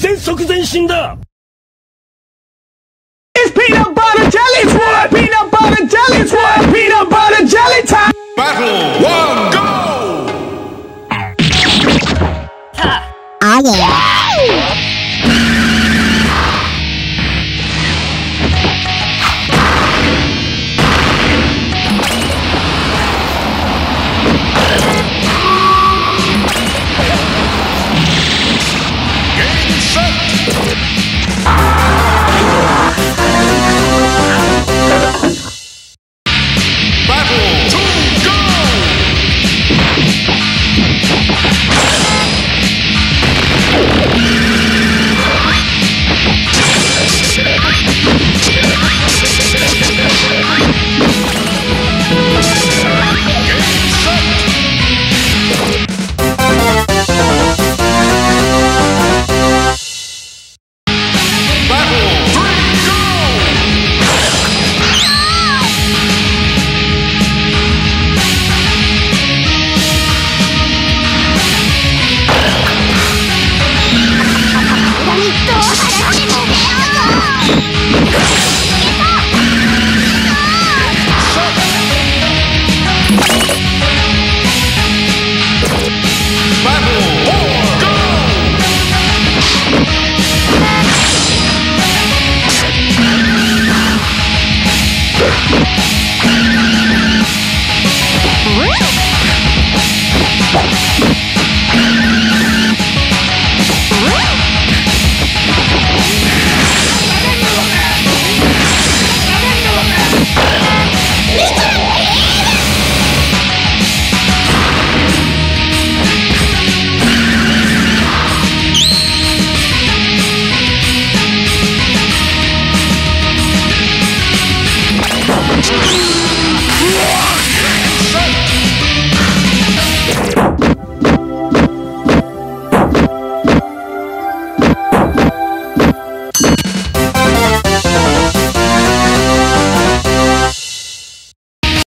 全速前進だ It's peanut butter jelly time! Peanut butter jelly time! Peanut butter jelly time! Battle one, go! Oh yeah. Set.